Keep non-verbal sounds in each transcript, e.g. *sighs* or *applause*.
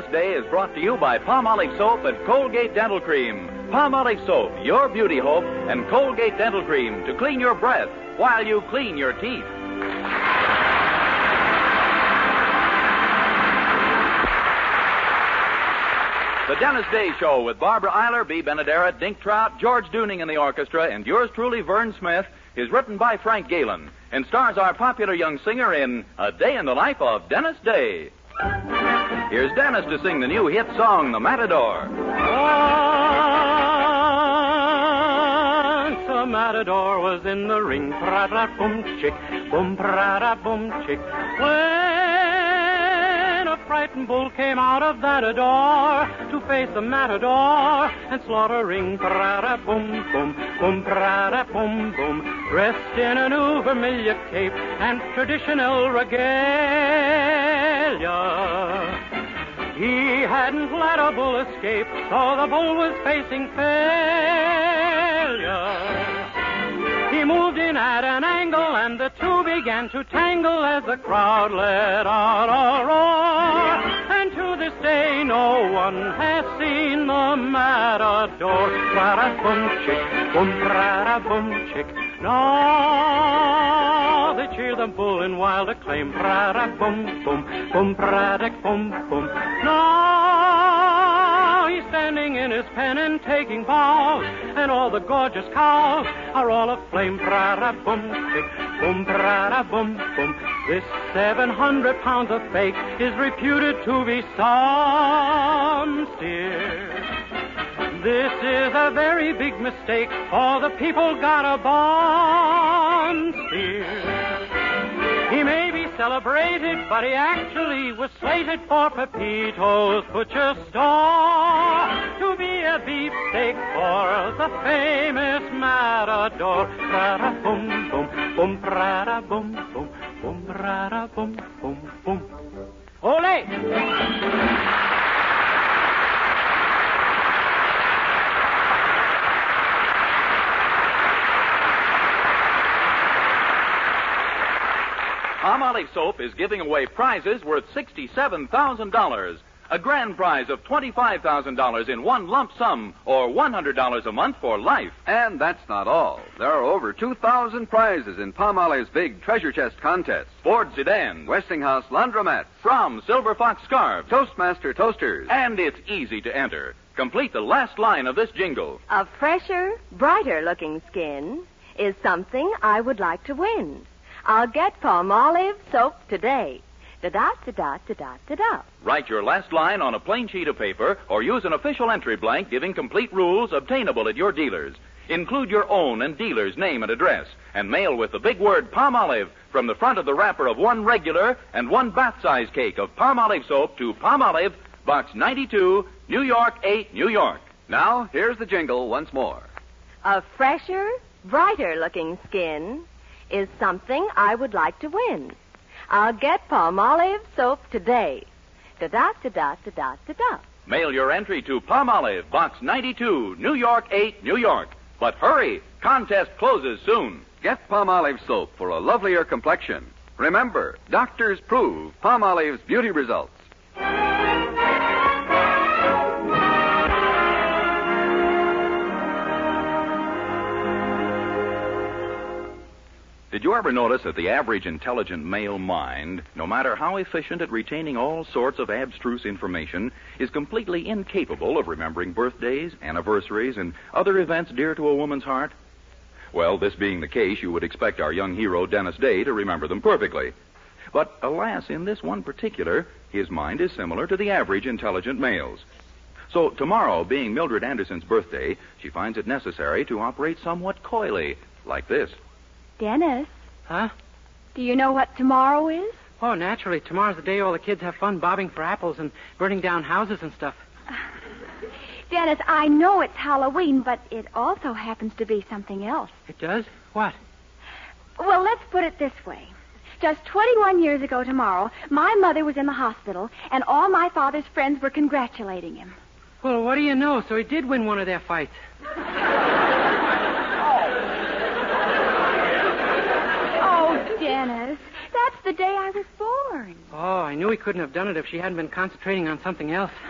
Dennis Day is brought to you by Palmolive Soap and Colgate Dental Cream. Palmolive Soap, your beauty hope, and Colgate Dental Cream to clean your breath while you clean your teeth. The Dennis Day Show with Barbara Eiler, Bea Benaderet, Dink Trout, George Dooning in the orchestra, and yours truly, Vern Smith, is written by Frank Galen and stars our popular young singer in A Day in the Life of Dennis Day. Here's Dennis to sing the new hit song, The Matador. Once a matador was in the ring, pra boom chick, boom pra boom chick. When a frightened bull came out of that door to face the matador and slaughter ring, pra boom boom, boom pra boom boom, dressed in a new vermilion cape and traditional regalia. He hadn't let a bull escape, so the bull was facing failure. He moved in at an angle, and the two began to tangle as the crowd let out a roar. And to this day, no one has seen the matador. Pra-da-boom chick, boom, pra-da-boom chick. Now they cheer the bull in wild acclaim. Pra-da-boom, boom, boom, pra-da-boom, boom. Now he's standing in his pen and taking bows, and all the gorgeous cows are all aflame. Pra-da-boom, boom, pra-da-boom, boom. This 700 pounds of fake is reputed to be some steer. This is a very big mistake, for the people got a bond. Celebrated, but he actually was slated for Pepito's butcher store to be a beefsteak for the famous matador. Prada boom boom boom prada boom boom boom prada boom boom boom. Ole! Palmolive Soap is giving away prizes worth $67,000. A grand prize of $25,000 in one lump sum or $100 a month for life. And that's not all. There are over 2,000 prizes in Palmolive's big treasure chest contest. Ford sedans, Westinghouse laundromats, from Silver Fox scarves, Toastmaster toasters, and it's easy to enter. Complete the last line of this jingle. A fresher, brighter looking skin is something I would like to win. I'll get Palmolive soap today. Da da da da da da da da. Write your last line on a plain sheet of paper or use an official entry blank giving complete rules obtainable at your dealers. Include your own and dealer's name and address and mail with the big word Palmolive from the front of the wrapper of one regular and one bath size cake of Palmolive soap to Palmolive, Box 92, New York 8, New York. Now, here's the jingle once more. A fresher, brighter looking skin is something I would like to win. I'll get Palmolive soap today. Da da da da da da da da. Mail your entry to Palmolive, Box 92, New York 8, New York. But hurry, contest closes soon. Get Palmolive soap for a lovelier complexion. Remember, doctors prove Palmolive's beauty results. Did you ever notice that the average intelligent male mind, no matter how efficient at retaining all sorts of abstruse information, is completely incapable of remembering birthdays, anniversaries, and other events dear to a woman's heart? Well, this being the case, you would expect our young hero, Dennis Day, to remember them perfectly. But alas, in this one particular, his mind is similar to the average intelligent male's. So tomorrow, being Mildred Anderson's birthday, she finds it necessary to operate somewhat coyly, like this. Dennis, Huh? do you know what tomorrow is? Oh, naturally. Tomorrow's the day all the kids have fun bobbing for apples and burning down houses and stuff. *sighs* Dennis, I know it's Halloween, but it also happens to be something else. It does? What? Well, let's put it this way. Just 21 years ago tomorrow, my mother was in the hospital, and all my father's friends were congratulating him. Well, what do you know? So he did win one of their fights. *laughs* Oh, Dennis, that's the day I was born. Oh, I knew he couldn't have done it if she hadn't been concentrating on something else. *laughs*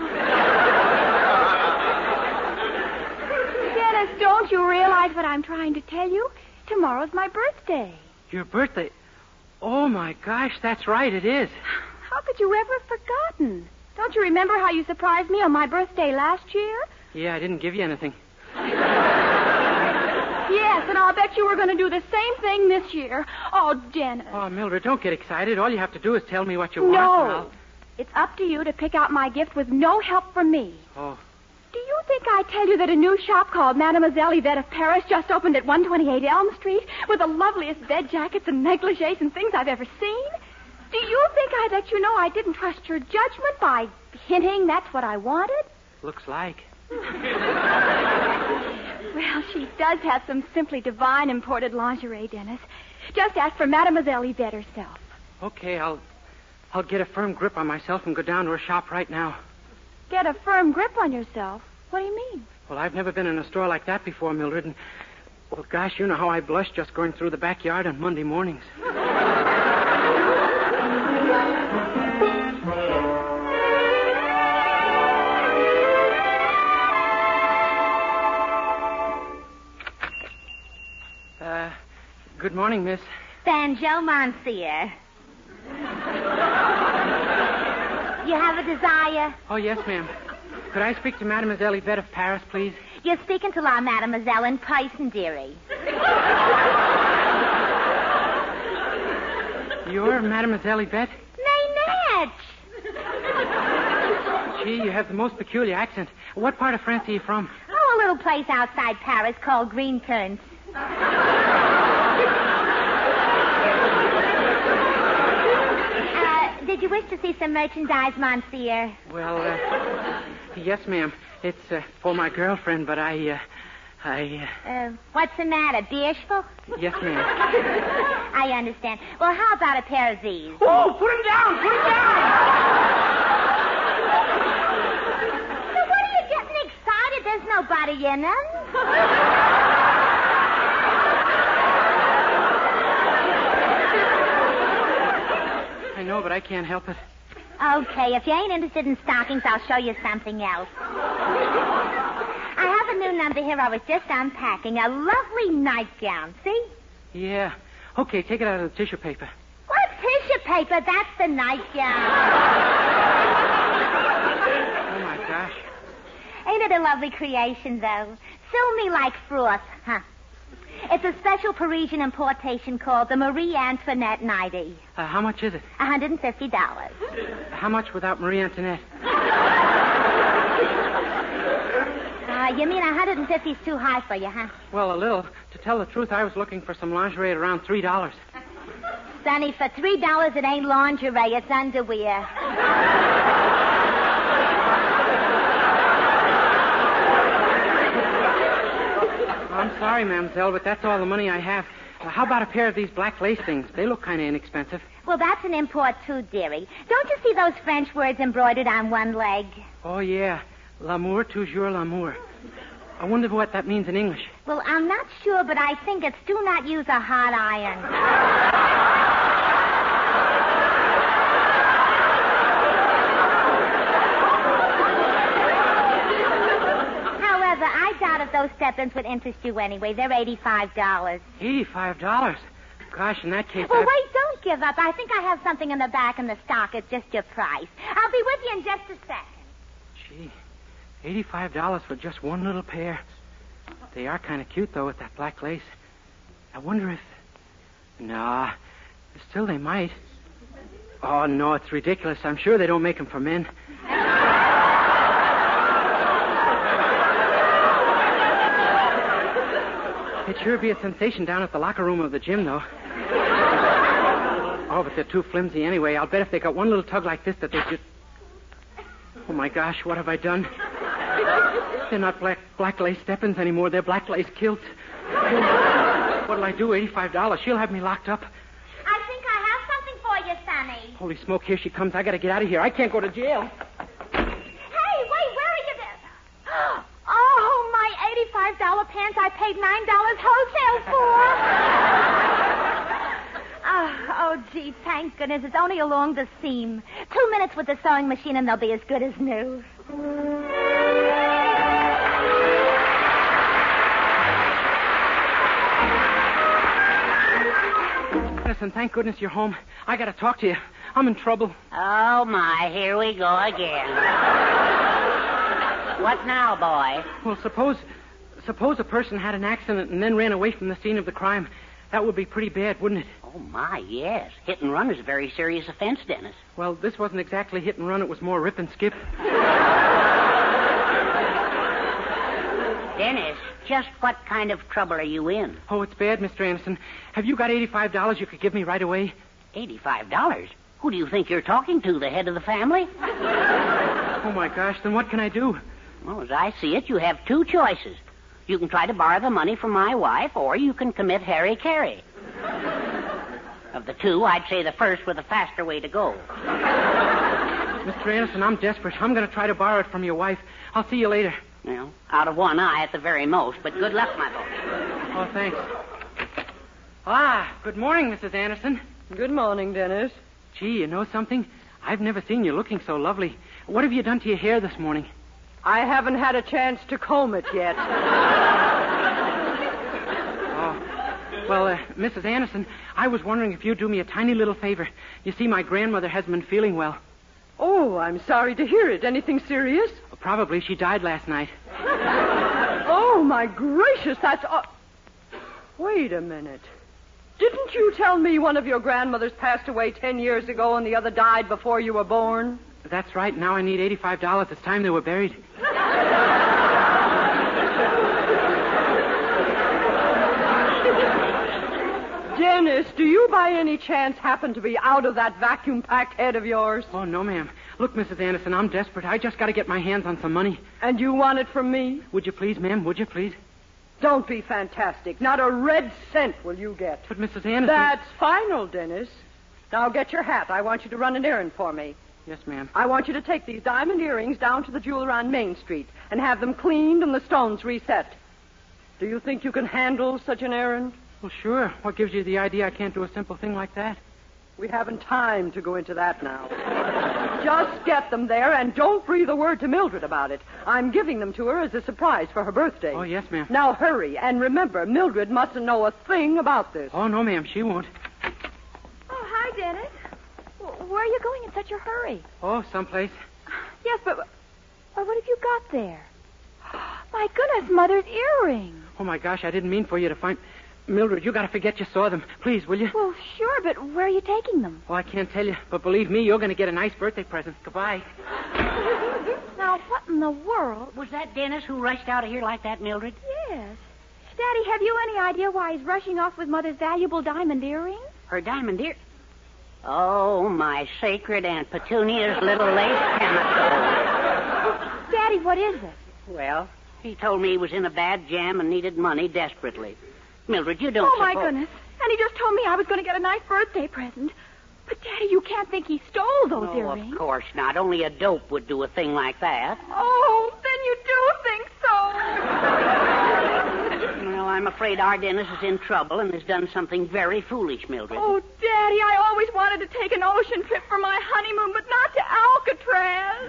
Dennis, don't you realize what I'm trying to tell you? Tomorrow's my birthday. Your birthday. Oh, my gosh, that's right, it is. How could you ever have forgotten? Don't you remember how you surprised me on my birthday last year? Yeah, I didn't give you anything. Yes, and I'll bet you were going to do the same thing this year. Oh, Dennis. Oh, Mildred, don't get excited. All you have to do is tell me what you want. no. It's up to you to pick out my gift with no help from me. Oh, Do you think I tell you that a new shop called Mademoiselle Yvette of Paris just opened at 128 Elm Street with the loveliest bed jackets and negligees and things I've ever seen? Do you think I'd let you know I didn't trust your judgment by hinting that's what I wanted? looks like. *laughs* Well, she does have some simply divine imported lingerie, Dennis. Just ask for Mademoiselle Yvette herself. Okay, I'll I'll get a firm grip on myself and go down to her shop right now. Get a firm grip on yourself. What do you mean? Well, I've never been in a store like that before, Mildred. And, well, gosh, you know how I blush just going through the backyard on Monday mornings. *laughs* good morning, miss. Banjo Monsieur. you have a desire? Oh, yes, ma'am. Could I speak to Mademoiselle Yvette of Paris, please? You're speaking to La Mademoiselle in person, dearie. You're Mademoiselle Yvette? Maynard! Gee, you have the most peculiar accent. What part of France are you from? Oh, a little place outside Paris called Green Turns. Uh, did you wish to see some merchandise, Monsieur? Well, uh, yes, ma'am. It's uh, for my girlfriend, but I, uh, I, Uh, what's the matter, bashful? uh, yes, ma'am. *laughs* I understand. Well, how about a pair of these? Oh, put him down! Put him down! So what are you getting excited? There's nobody in them. *laughs* I know, but I can't help it. Okay, if you ain't interested in stockings, I'll show you something else. I have a new number here I was just unpacking. A lovely nightgown. See? Yeah. Okay, take it out of the tissue paper. What tissue paper? That's the nightgown. Oh, my gosh. Ain't it a lovely creation, though? Silmy like frost, huh? It's a special Parisian importation called the Marie Antoinette 90. Uh, how much is it? $150. How much without Marie Antoinette? Uh, you mean 150 is too high for you, huh? Well, a little. To tell the truth, I was looking for some lingerie at around $3. Sonny, for $3 it ain't lingerie, it's underwear. Sorry, mademoiselle, but that's all the money I have. Uh, how about a pair of these black lace things? They look kind of inexpensive. Well, that's an import, too, dearie. Don't you see those French words embroidered on one leg? Oh, yeah. L'amour, toujours l'amour. I wonder what that means in English. Well, I'm not sure, but I think it's do not use a hot iron. However, I doubt if those step-ins would interest you anyway. They're $85. $85. Gosh, in that case, Well, I... wait, don't give up. I think I have something in the back in the stock at just your price. I'll be with you in just a second. Gee, $85 for just one little pair. They are kind of cute, though, with that black lace. I wonder if. Nah. Still, they might. Oh, no, it's ridiculous. I'm sure they don't make them for men. It'd sure be a sensation down at the locker room of the gym, though. Oh, but they're too flimsy anyway. I'll bet if they got one little tug like this that they just. Oh my gosh, what have I done? They're not black black lace steppins anymore. They're black lace kilts. What'll I do? Eighty-five dollars. She'll have me locked up. I think I have something for you, Sonny. Holy smoke, here she comes. I gotta get out of here. I can't go to jail. Hey, wait, where are you then? Oh, my $85 pants I paid $9 wholesale for. oh, *laughs* oh, gee, thank goodness. It's only along the seam. Two minutes with the sewing machine and they'll be as good as new. Listen, thank goodness you're home. I gotta talk to you. I'm in trouble. Oh, my, here we go again. what now, boy? Well, suppose suppose a person had an accident and then ran away from the scene of the crime. That would be pretty bad, wouldn't it? Oh, my, yes. Hit and run is a very serious offense, Dennis. Well, this wasn't exactly hit and run. It was more rip and skip. Dennis, just what kind of trouble are you in? Oh, it's bad, Mr. Anderson. Have you got eighty-five dollars you could give me right away? Eighty-five dollars? Who do you think you're talking to, the head of the family? Oh my gosh, then what can I do? Well, as I see it, you have two choices. You can try to borrow the money from my wife, or you can commit Harry Carey. Of the two, I'd say the first was the faster way to go. Mr. Anderson, I'm desperate. I'm going to try to borrow it from your wife. I'll see you later. Well, out of one eye at the very most, but good luck, my boy. Oh, thanks. Ah, good morning, Mrs. Anderson. Good morning, Dennis. Gee, you know something? I've never seen you looking so lovely. What have you done to your hair this morning? I haven't had a chance to comb it yet. *laughs* Oh. Well, uh, Mrs. Anderson, I was wondering if you'd do me a tiny little favor. You see, my grandmother hasn't been feeling well. Oh, I'm sorry to hear it. Anything serious? Probably she died last night. *laughs* Oh, my gracious, that's. aw- Wait a minute. Didn't you tell me one of your grandmothers passed away ten years ago and the other died before you were born? That's right. Now I need eighty-five dollars. It's time they were buried. Dennis, do you by any chance happen to be out of that vacuum packed head of yours? Oh no, ma'am. Look, Mrs. Anderson, I'm desperate. I just got to get my hands on some money. And you want it from me? Would you please, ma'am? Would you please? Don't be fantastic. Not a red cent will you get. But Mrs. Anderson. That's final, Dennis. Now get your hat. I want you to run an errand for me. Yes, ma'am. I want you to take these diamond earrings down to the jeweler on Main Street and have them cleaned and the stones reset. Do you think you can handle such an errand? Well, sure. What gives you the idea I can't do a simple thing like that? We haven't time to go into that now. Just get them there and don't breathe a word to Mildred about it. I'm giving them to her as a surprise for her birthday. Oh, yes, ma'am. Now hurry and remember, Mildred mustn't know a thing about this. Oh, no, ma'am. She won't. Oh, hi, Dennis. W- Where are you going in such a hurry? Oh, someplace. Yes, but but what have you got there? My goodness, Mother's earring. Oh, my gosh. I didn't mean for you to find. Mildred, you got to forget you saw them. Please, will you? Well, sure, but where are you taking them? Oh, I can't tell you. But believe me, you're going to get a nice birthday present. Goodbye. *laughs* Now, what in the world? Was that Dennis who rushed out of here like that, Mildred? Yes. Daddy, have you any idea why he's rushing off with Mother's valuable diamond earring? Her diamond ear. Oh, my sacred Aunt Petunia's little lace camisole. Daddy, what is it? Well, he told me he was in a bad jam and needed money desperately. Mildred, you don't oh, my suppose- goodness. And he just told me I was going to get a nice birthday present. But, Daddy, you can't think he stole those Oh, earrings. of course not. Only a dope would do a thing like that. Oh, I'm afraid our Dennis is in trouble and has done something very foolish, Mildred. Oh, Daddy, I always wanted to take an ocean trip for my honeymoon, but not to Alcatraz.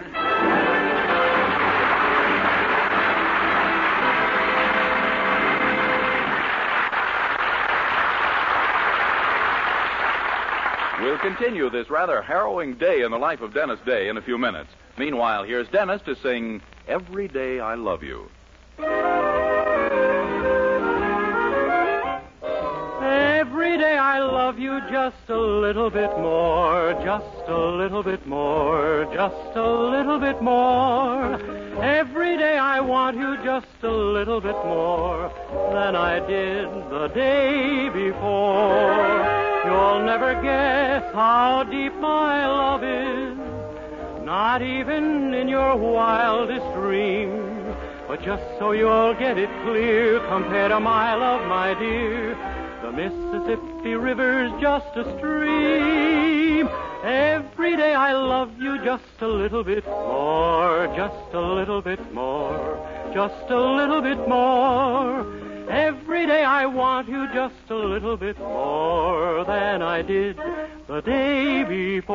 We'll continue this rather harrowing day in the life of Dennis Day in a few minutes. Meanwhile, here's Dennis to sing Every Day I Love You. Love you just a little bit more, just a little bit more, just a little bit more. Every day I want you just a little bit more than I did the day before. You'll never guess how deep my love is, not even in your wildest dreams. But just so you'll get it clear, compare to my love, my dear. The Mississippi River's just a stream. Every day I love you just a little bit more, just a little bit more, just a little bit more. Every day I want you just a little bit more than I did the day before.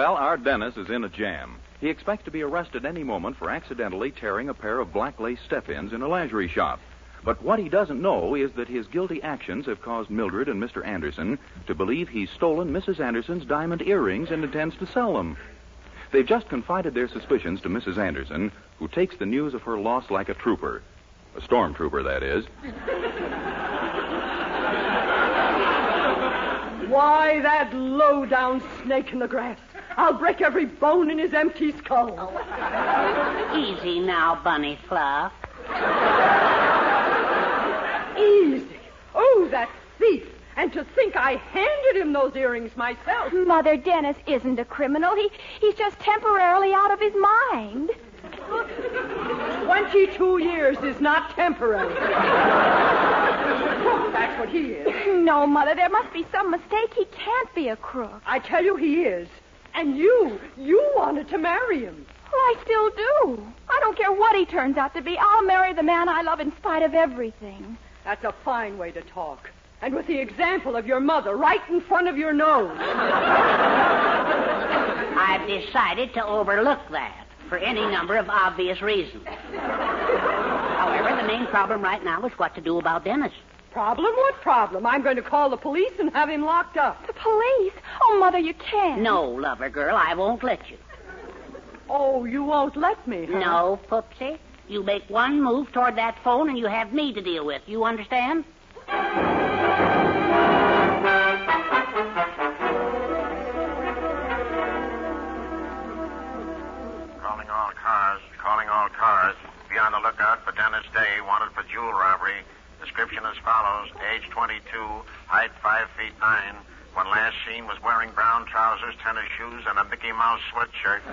Well, our Dennis is in a jam. He expects to be arrested any moment for accidentally tearing a pair of black lace step-ins in a lingerie shop. But what he doesn't know is that his guilty actions have caused Mildred and Mr. Anderson to believe he's stolen Mrs. Anderson's diamond earrings and intends to sell them. They've just confided their suspicions to Mrs. Anderson, who takes the news of her loss like a trooper. A stormtrooper, that is. Why, that low-down snake in the grass. I'll break every bone in his empty skull. Easy now, Bunny Fluff. Easy. Oh, that thief. And to think I handed him those earrings myself. Mother, Dennis isn't a criminal. He he's just temporarily out of his mind. 22 years is not temporary. That's what he is. No, Mother, there must be some mistake. He can't be a crook. I tell you he is. And you, you wanted to marry him. Well, I still do. I don't care what he turns out to be. I'll marry the man I love in spite of everything. That's a fine way to talk. And with the example of your mother right in front of your nose. *laughs* I've decided to overlook that for any number of obvious reasons. However, the main problem right now is what to do about Dennis. Problem? What problem? I'm going to call the police and have him locked up. The police? Oh, Mother, you can't. No, lover girl, I won't let you. Oh, you won't let me, huh? No, Poopsie. You make one move toward that phone and you have me to deal with. You understand? Calling all cars. Calling all cars. Be on the lookout for Dennis Day, wanted for jewel robbery. Description as follows. Age 22, height 5 feet 9. When last seen was wearing brown trousers, tennis shoes, and a Mickey Mouse sweatshirt.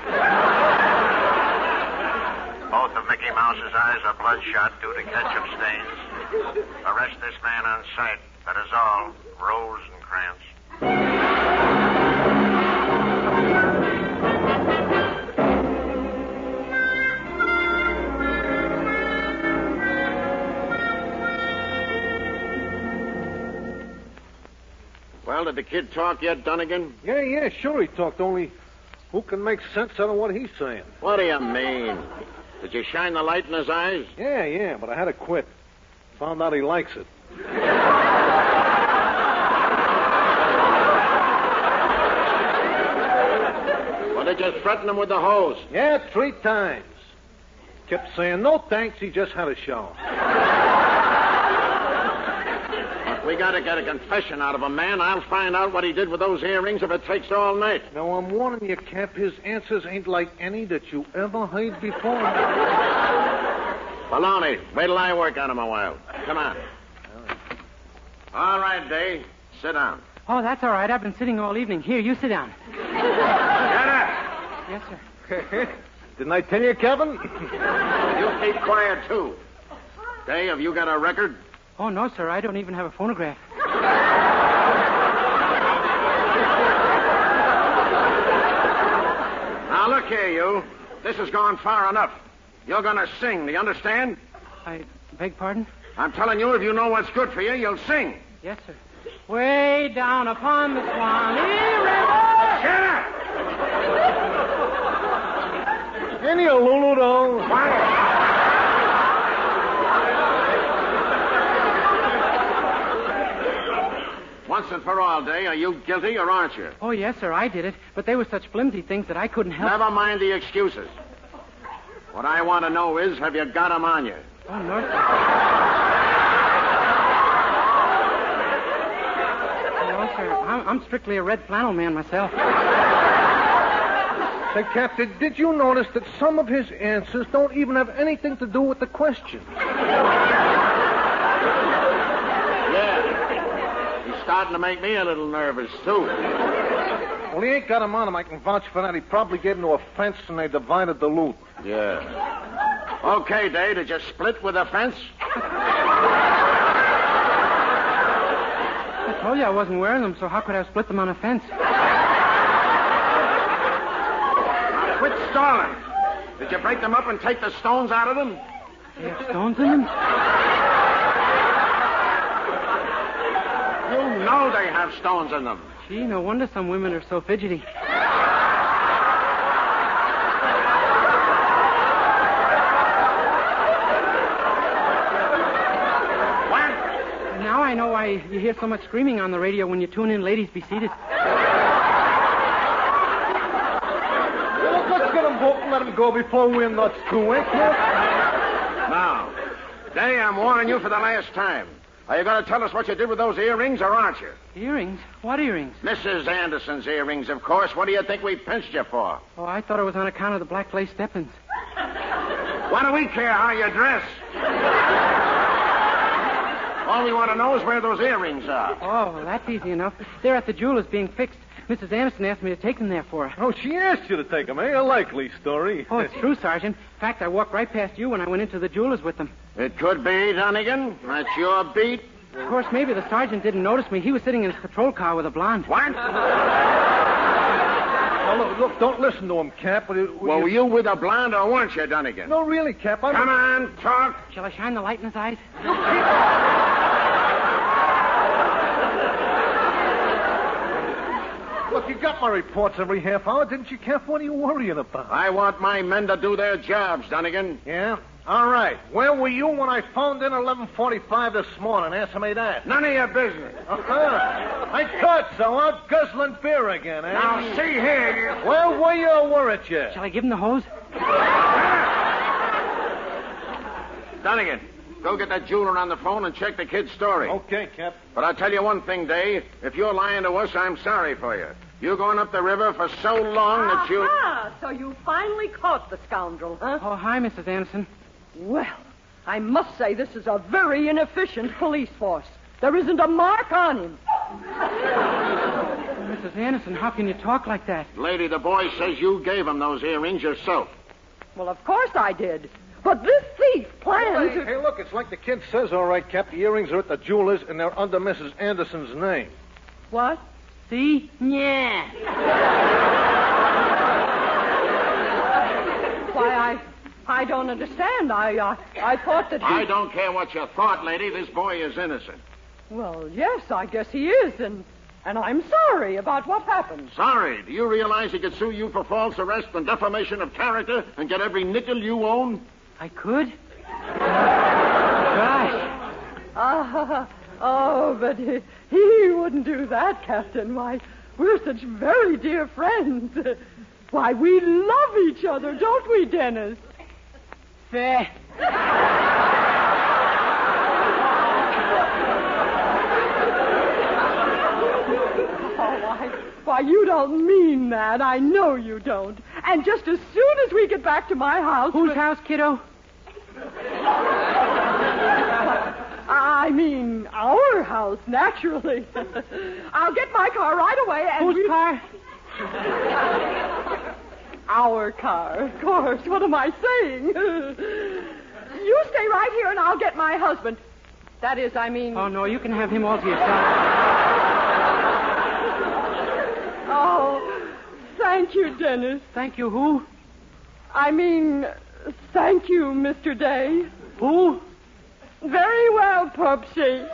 Both of Mickey Mouse's eyes are bloodshot due to ketchup stains. Arrest this man on sight. That is all. Rose and Rosencrantz. Well, did the kid talk yet, Dunnigan? Yeah, yeah, sure he talked, only who can make sense out of what he's saying? What do you mean? Did you shine the light in his eyes? Yeah, yeah, but I had to quit. Found out he likes it. Well, did you threaten him with the hose? Yeah, three times. Kept saying, no thanks, he just had a shower. If we got to get a confession out of a man, I'll find out what he did with those earrings if it takes all night. Now, I'm warning you, Cap, his answers ain't like any that you ever heard before. Baloney, wait till I work on him a while. Come on. All right, Day. Sit down. Oh, that's all right. I've been sitting all evening. Here, you sit down. Shut up! Yes, sir. *laughs* Didn't I tell you, Kevin? *laughs* You keep quiet, too. Day, have you got a record? Oh, no, sir. I don't even have a phonograph. Now, look here, you. This has gone far enough. You're going to sing, do you understand? I beg pardon? I'm telling you, if you know what's good for you, you'll sing. Yes, sir. Way down upon the Swanee River. Shut up! Any a Lulu, though? Once and for all, Day, are you guilty or aren't you? Oh, yes, sir. I did it. But they were such flimsy things that I couldn't help. Never mind the excuses. What I want to know is, have you got 'em on you? Oh, no, sir. No, sir. I'm, I'm strictly a red flannel man myself. Say, Captain, did, did you notice that some of his answers don't even have anything to do with the question? Starting to make me a little nervous, too. Well, he ain't got him on him. I can vouch for that. He probably gave into a fence and they divided the loot. Yeah. Okay, Day, did you split with the fence? I told you I wasn't wearing them, so how could I split them on a fence? Now, quit stalling. Did you break them up and take the stones out of them? They have stones in them? You know they have stones in them. Gee, no wonder some women are so fidgety. What? Now I know why you hear so much screaming on the radio when you tune in Ladies Be Seated. Well, let's get him both and let him go before we're nuts, too, ain't? Now, Day, I'm warning you for the last time. Are you going to tell us what you did with those earrings, or aren't you? Earrings? What earrings? Mrs. Anderson's earrings, of course. What do you think we pinched you for? Oh, I thought it was on account of the black lace steppins. Why do we care how you dress? All we want to know is where those earrings are. Oh, well, that's easy enough. They're at the jeweler's being fixed. Mrs. Anderson asked me to take them there for her. Oh, she asked you to take them, eh? A likely story. Oh, it's true, Sergeant. In fact, I walked right past you when I went into the jeweler's with them. It could be, Dunnigan. That's your beat. Of course, maybe the sergeant didn't notice me. He was sitting in his patrol car with a blonde. What? Now, look, look, don't listen to him, Cap. Will you- will Well, you- were you with a blonde or weren't you, Dunnigan? No, really, Cap. I'm... Come on, talk. Shall I shine the light in his eyes? Look, you got my reports every half hour, didn't you, Cap? What are you worrying about? I want my men to do their jobs, Dunnigan. Yeah? All right. Where were you when I phoned in at 11.45 this morning? Answer me that. None of your business. Uh-huh. I thought so. Out guzzling beer again, eh? Now, see here, you... Where were you or weren't you? Shall I give him the hose? Dunnigan, go get that jeweler on the phone and check the kid's story. Okay, Cap. But I'll tell you one thing, Dave. If you're lying to us, I'm sorry for you. You're going up the river for so long that you... Ah, so you finally caught the scoundrel, huh? Oh, hi, Mrs. Anderson. Well, I must say this is a very inefficient police force. There isn't a mark on him. *laughs* Mrs. Anderson, how can you talk like that? Lady, the boy says you gave him those earrings yourself. Well, of course I did. But this thief planned Hey, to... hey, look, it's like the kid says, all right, Cap. The earrings are at the jeweler's and they're under Mrs. Anderson's name. What? See? Yeah. Why, I... I don't understand. I, uh, I thought that he... I don't care what you thought, lady. This boy is innocent. Well, yes, I guess he is, and... And I'm sorry about what happened. Sorry. Do you realize he could sue you for false arrest and defamation of character and get every nickel you own? I could? *laughs* Gosh. Ah, oh, but he, he wouldn't do that, Captain. Why, we're such very dear friends. Why, we love each other, don't we, Dennis? Fair. Oh, why, why, you don't mean that. I know you don't. And just as soon as we get back to my house. Whose we- house, kiddo? I mean, our house, naturally. *laughs* I'll get my car right away and. Whose we- car? *laughs* Our car, of course. What am I saying? *laughs* you stay right here and I'll get my husband. That is, I mean. Oh, no, you can have him all to yourself. Oh, thank you, Dennis. Thank you, who? I mean, thank you, Mr. Day. Who? Very well, Pupsy.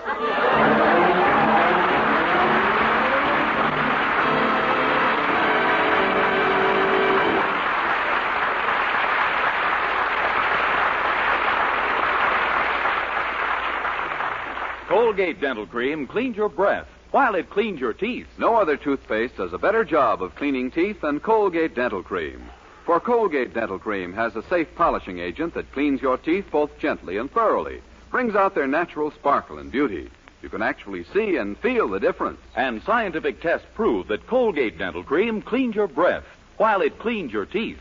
Colgate Dental Cream cleans your breath while it cleans your teeth. No other toothpaste does a better job of cleaning teeth than Colgate Dental Cream. For Colgate Dental Cream has a safe polishing agent that cleans your teeth both gently and thoroughly, brings out their natural sparkle and beauty. You can actually see and feel the difference. And scientific tests prove that Colgate Dental Cream cleans your breath while it cleans your teeth.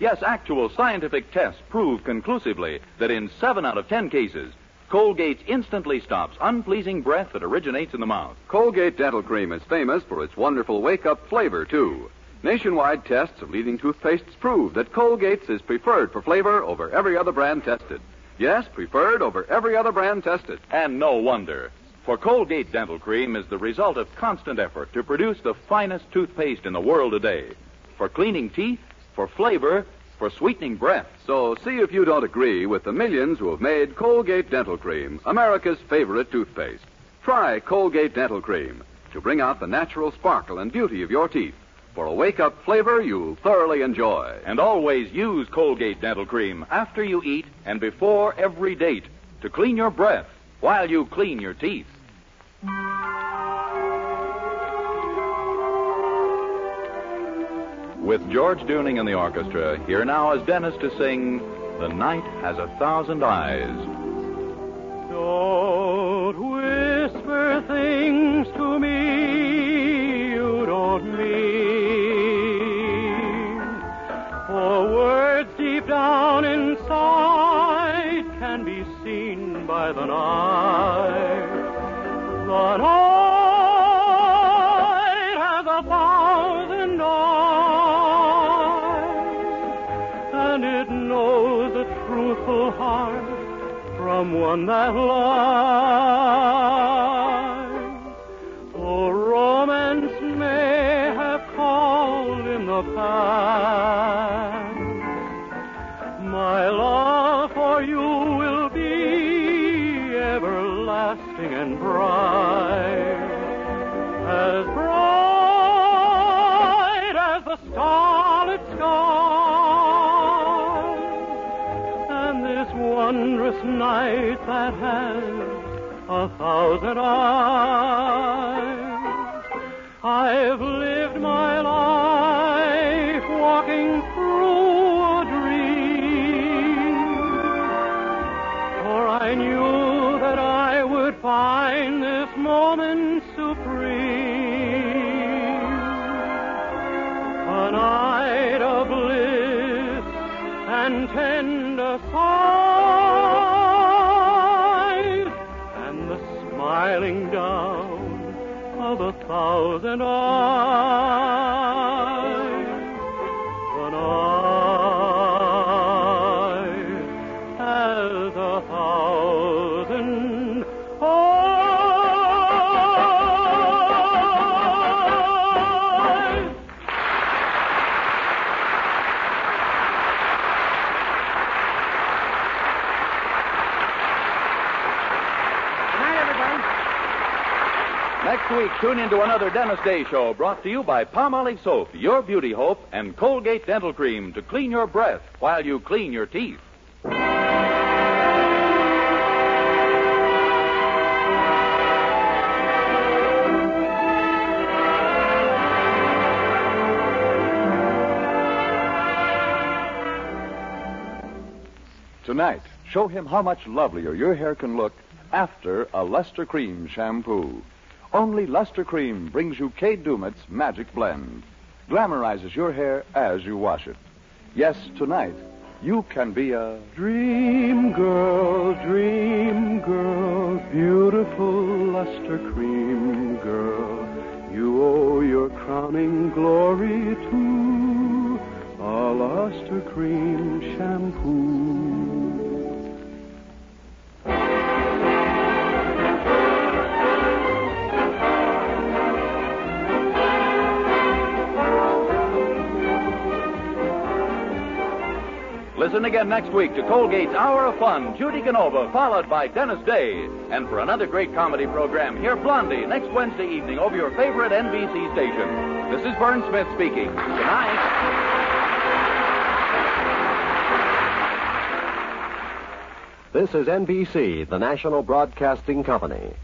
Yes, actual scientific tests prove conclusively that in seven out of ten cases, Colgate instantly stops unpleasing breath that originates in the mouth. Colgate Dental Cream is famous for its wonderful wake up flavor, too. Nationwide tests of leading toothpastes prove that Colgate's is preferred for flavor over every other brand tested. Yes, preferred over every other brand tested. And no wonder. For Colgate Dental Cream is the result of constant effort to produce the finest toothpaste in the world today. For cleaning teeth, for flavor, for sweetening breath. So see if you don't agree with the millions who have made Colgate Dental Cream America's favorite toothpaste. Try Colgate Dental Cream to bring out the natural sparkle and beauty of your teeth for a wake up flavor you'll thoroughly enjoy. And always use Colgate Dental Cream after you eat and before every date to clean your breath while you clean your teeth. With George Dooning and the orchestra, here now is Dennis to sing The Night Has a Thousand Eyes. Don't wondrous night that has a thousand eyes. I've lived my life walking through a dream, for I knew that I would find this moment supreme. A night of bliss and tender thousand eyes. Next week, tune into another Dennis Day Show brought to you by Palmolive Soap, your beauty hope, and Colgate Dental Cream to clean your breath while you clean your teeth. Tonight, show him how much lovelier your hair can look after a Lustre-Creme shampoo. Only Lustre-Creme brings you Kay Daumit's magic blend. Glamorizes your hair as you wash it. Yes, tonight, you can be a Dream girl, dream girl, beautiful luster cream girl. You owe your crowning glory to a luster cream shampoo. Listen again next week to Colgate's Hour of Fun, Judy Canova, followed by Dennis Day. And for another great comedy program, hear Blondie next Wednesday evening over your favorite NBC station. This is Vern Smith speaking. Good night. This is NBC, the national broadcasting company.